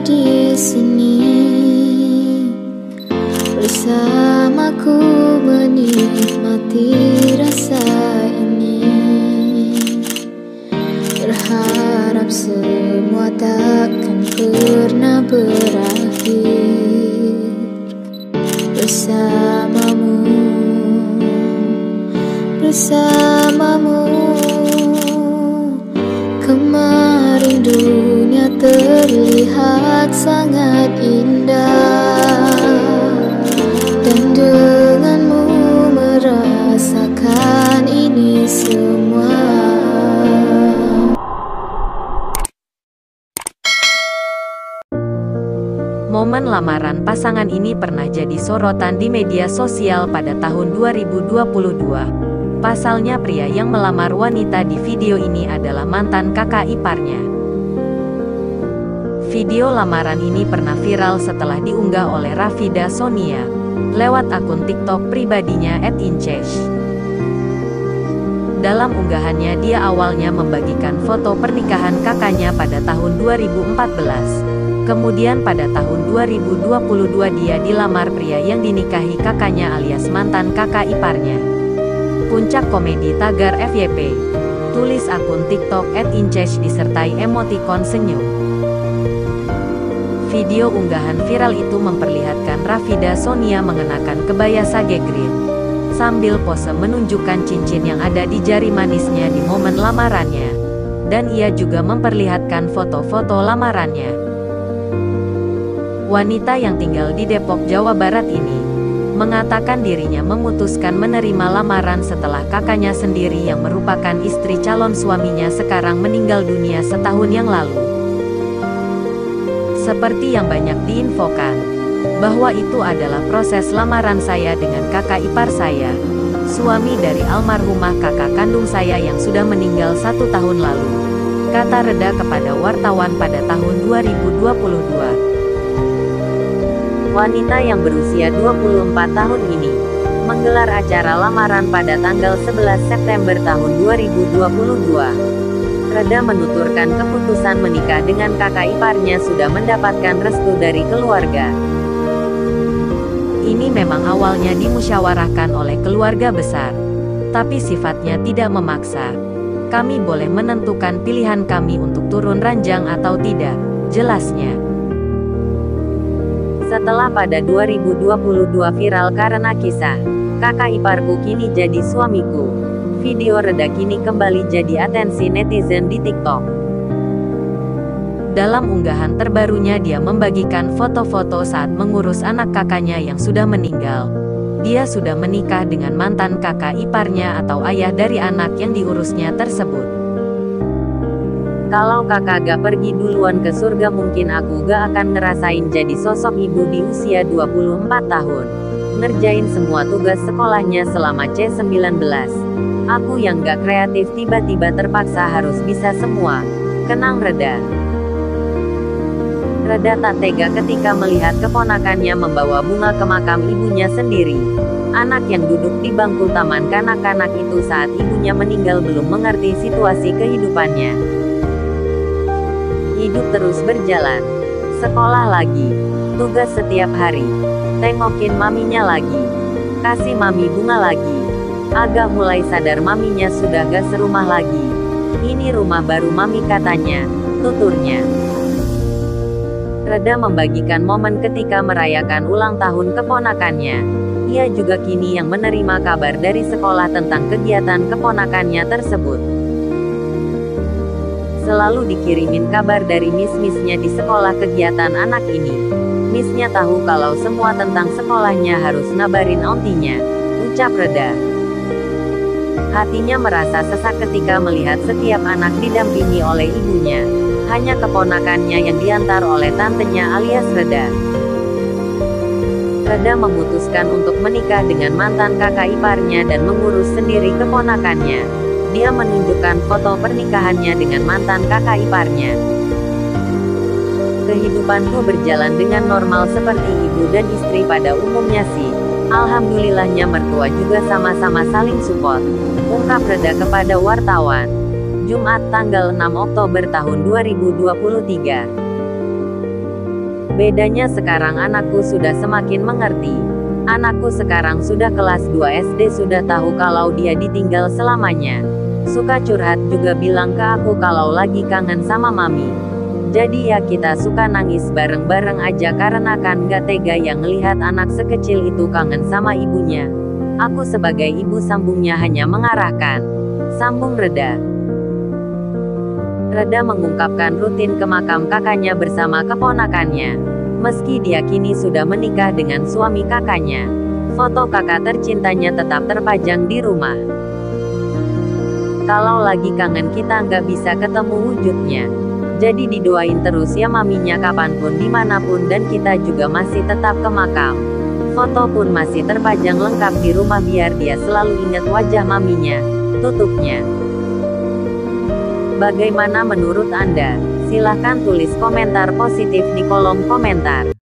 di sini. Bersamaku menikmati rasa ini. Berharap semua takkan pernah berakhir. Bersamamu bersamamu. Kemarin dunia terlihat sangat indah dan denganmu merasakan ini semua Momen lamaran pasangan ini pernah jadi sorotan di media sosial pada tahun 2022. Pasalnya pria yang melamar wanita di video ini adalah mantan kakak iparnya. Video lamaran ini pernah viral setelah diunggah oleh Rafida Sonia lewat akun TikTok pribadinya @incesh. Dalam unggahannya dia awalnya membagikan foto pernikahan kakaknya pada tahun 2014. Kemudian pada tahun 2022 dia dilamar pria yang dinikahi kakaknya alias mantan kakak iparnya. Puncak komedi tagar FYP. Tulis akun TikTok @incesh disertai emotikon senyum. Video unggahan viral itu memperlihatkan Rafida Sonia mengenakan kebaya sage green. Sambil pose menunjukkan cincin yang ada di jari manisnya di momen lamarannya. Dan ia juga memperlihatkan foto-foto lamarannya. Wanita yang tinggal di Depok, Jawa Barat ini mengatakan dirinya memutuskan menerima lamaran setelah kakaknya sendiri yang merupakan istri calon suaminya sekarang meninggal dunia setahun yang lalu. Seperti yang banyak diinfokan, bahwa itu adalah proses lamaran saya dengan kakak ipar saya, suami dari almarhumah kakak kandung saya yang sudah meninggal satu tahun lalu. Kata Reda kepada wartawan pada tahun 2022. Wanita yang berusia 24 tahun ini menggelar acara lamaran pada tanggal 11 September tahun 2022. Reda menuturkan keputusan menikah dengan kakak iparnya sudah mendapatkan restu dari keluarga. Ini memang awalnya dimusyawarahkan oleh keluarga besar, tapi sifatnya tidak memaksa. Kami boleh menentukan pilihan kami untuk turun ranjang atau tidak, jelasnya. Setelah pada 2022 viral karena kisah, kakak iparku kini jadi suamiku. Video reda kini kembali jadi atensi netizen di TikTok. Dalam unggahan terbarunya dia membagikan foto-foto saat mengurus anak kakaknya yang sudah meninggal. Dia sudah menikah dengan mantan kakak iparnya atau ayah dari anak yang diurusnya tersebut. Kalau kakak gak pergi duluan ke surga mungkin aku gak akan ngerasain jadi sosok ibu di usia 24 tahun. Ngerjain semua tugas sekolahnya selama C19. Aku yang gak kreatif tiba-tiba terpaksa harus bisa semua. Kenang reda. Reda tak tega ketika melihat keponakannya membawa bunga ke makam ibunya sendiri. Anak yang duduk di bangku taman kanak-kanak itu saat ibunya meninggal belum mengerti situasi kehidupannya. Hidup terus berjalan. Sekolah lagi. Tugas setiap hari. Tengokin maminya lagi. Kasih mami bunga lagi. Agak mulai sadar maminya sudah gak serumah lagi. Ini rumah baru mami katanya. Tuturnya. Reda membagikan momen ketika merayakan ulang tahun keponakannya. Ia juga kini yang menerima kabar dari sekolah tentang kegiatan keponakannya tersebut selalu dikirimin kabar dari miss-missnya di sekolah kegiatan anak ini. Missnya tahu kalau semua tentang sekolahnya harus ngabarin ontinya. Ucap reda. Hatinya merasa sesak ketika melihat setiap anak didampingi oleh ibunya. Hanya keponakannya yang diantar oleh tantenya alias Reda. Reda memutuskan untuk menikah dengan mantan kakak iparnya dan mengurus sendiri keponakannya dia menunjukkan foto pernikahannya dengan mantan kakak iparnya. Kehidupanku berjalan dengan normal seperti ibu dan istri pada umumnya sih. Alhamdulillahnya mertua juga sama-sama saling support. Ungkap reda kepada wartawan. Jumat tanggal 6 Oktober tahun 2023. Bedanya sekarang anakku sudah semakin mengerti. Anakku sekarang sudah kelas 2 SD sudah tahu kalau dia ditinggal selamanya. Suka curhat juga bilang ke aku kalau lagi kangen sama mami. Jadi ya kita suka nangis bareng-bareng aja karena kan gak tega yang ngelihat anak sekecil itu kangen sama ibunya. Aku sebagai ibu sambungnya hanya mengarahkan. Sambung Reda. Reda mengungkapkan rutin ke makam kakaknya bersama keponakannya. Meski dia kini sudah menikah dengan suami kakaknya, foto kakak tercintanya tetap terpajang di rumah. Kalau lagi kangen kita nggak bisa ketemu wujudnya. Jadi didoain terus ya maminya kapan pun di mana pun dan kita juga masih tetap ke makam. Foto pun masih terpajang lengkap di rumah biar dia selalu ingat wajah maminya. Tutupnya. Bagaimana menurut Anda? Silahkan tulis komentar positif di kolom komentar.